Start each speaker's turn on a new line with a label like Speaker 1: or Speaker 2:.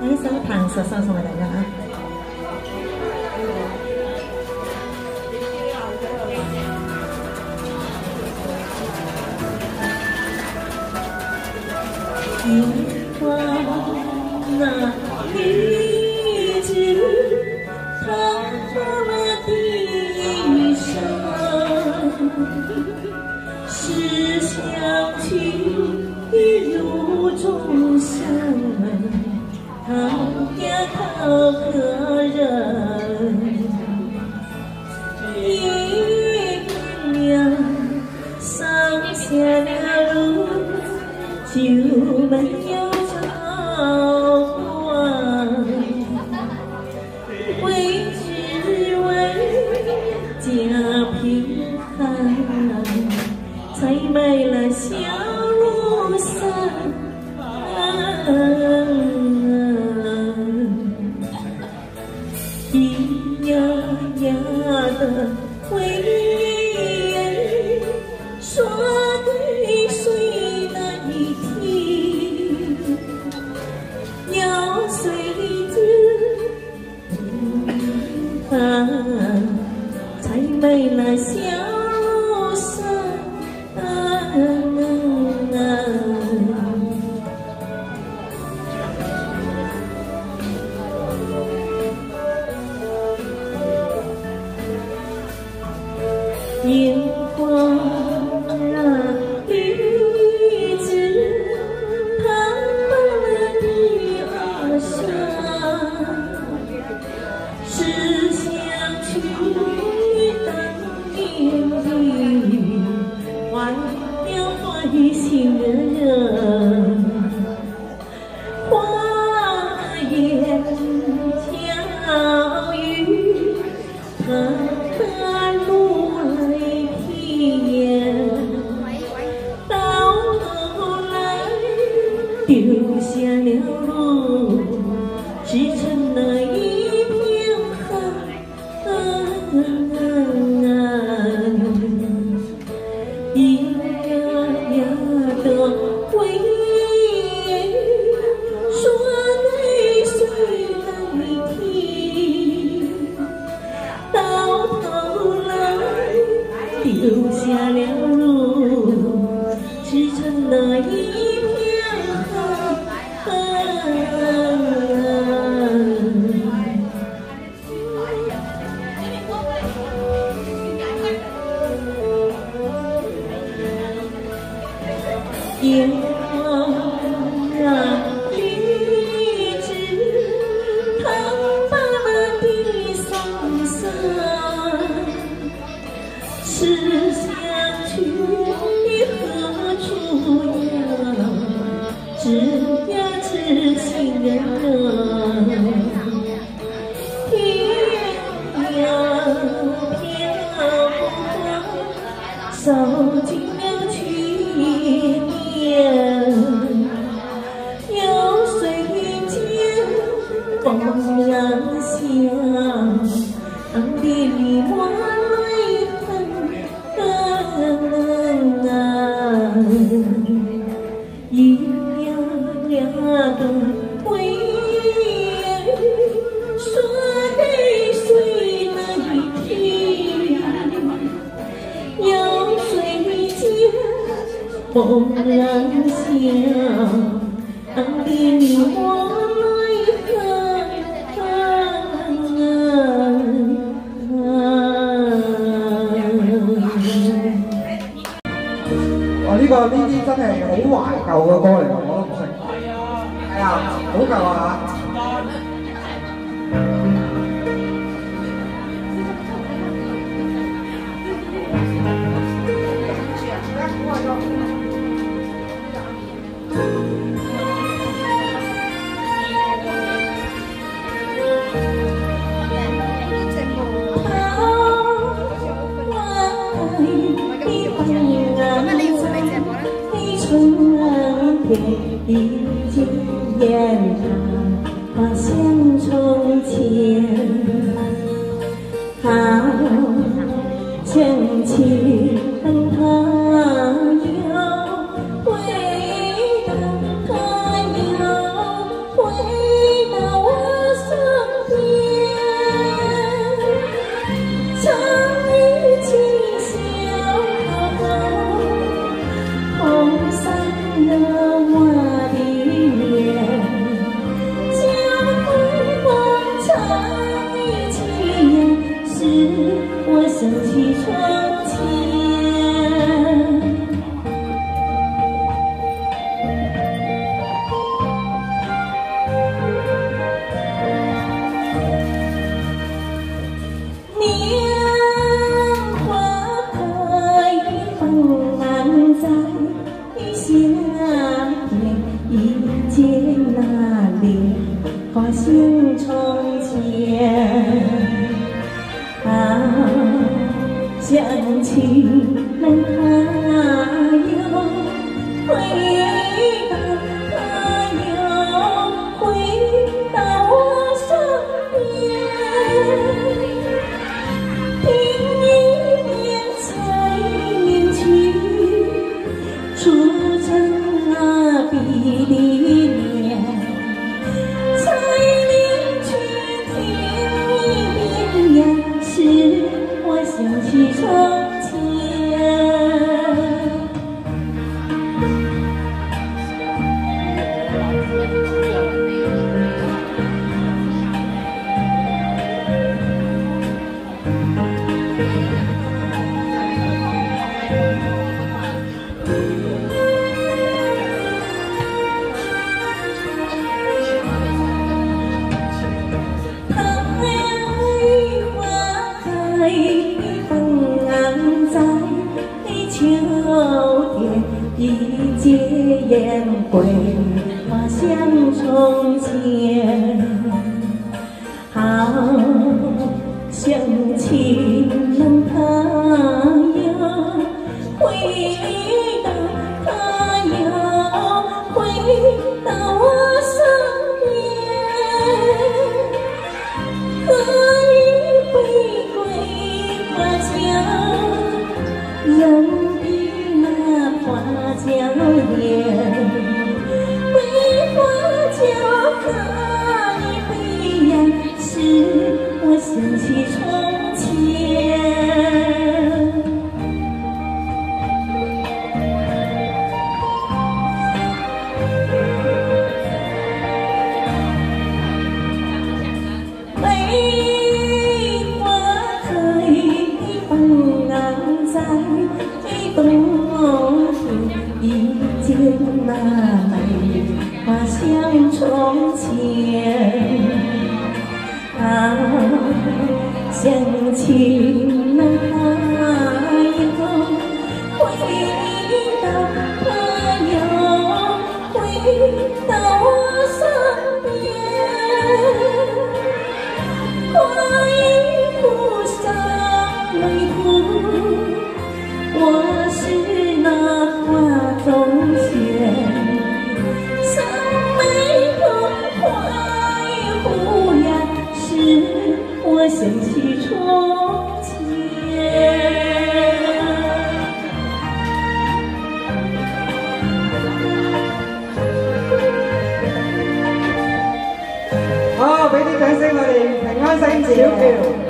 Speaker 1: 来一首《唐诗送送给大家啊。 家贫寒，才买了小芦伞，咿呀呀的 情人，花言巧语，他一路来甜，到头来丢下了路，只成了。走进了去年，又随风飘香，地里花。梦乡的你我来唱。啊！
Speaker 2: 呢个呢啲真系好怀旧嘅歌嚟我都唔识。系啊，好旧啊
Speaker 1: 我爱春天已经从前，好天气。情难堪。起床。一街烟桂花香中好想亲人想起。
Speaker 2: 好，俾啲掌声我哋平安星小乔。